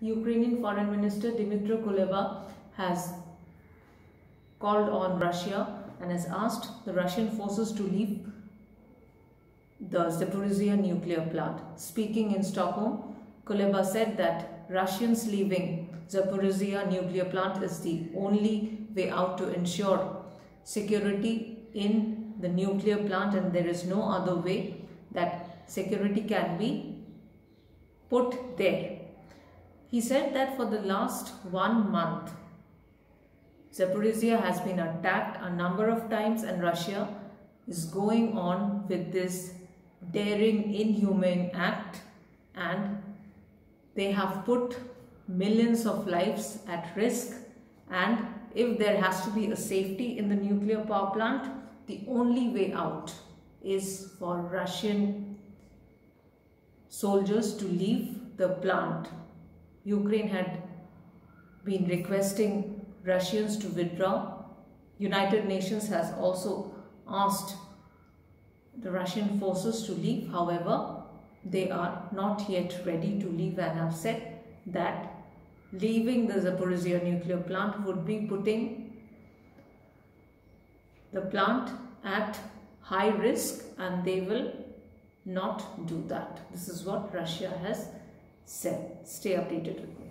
Ukrainian Foreign Minister Dmytro Kuleba has called on Russia and has asked the Russian forces to leave the Zaporizhzhia nuclear plant. Speaking in Stockholm, Kuleba said that Russians leaving Zaporizhzhia nuclear plant is the only way out to ensure security in the nuclear plant and there is no other way that security can be put there. He said that for the last one month, Zaporizhzhia has been attacked a number of times and Russia is going on with this daring, inhumane act. And they have put millions of lives at risk. And if there has to be a safety in the nuclear power plant, the only way out is for Russian soldiers to leave the plant Ukraine had been requesting Russians to withdraw. United Nations has also asked the Russian forces to leave. However, they are not yet ready to leave and have said that leaving the Zaporizhzhia nuclear plant would be putting the plant at high risk and they will not do that. This is what Russia has said. Stay updated with me.